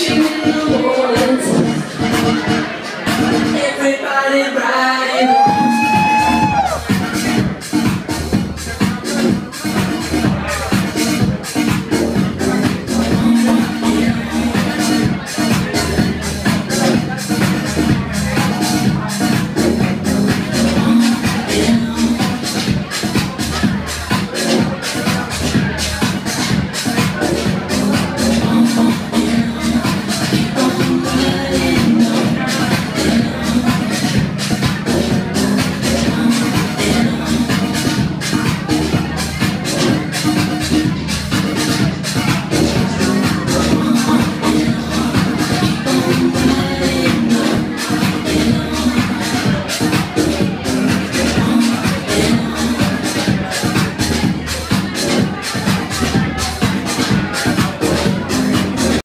you in the. Everybody riding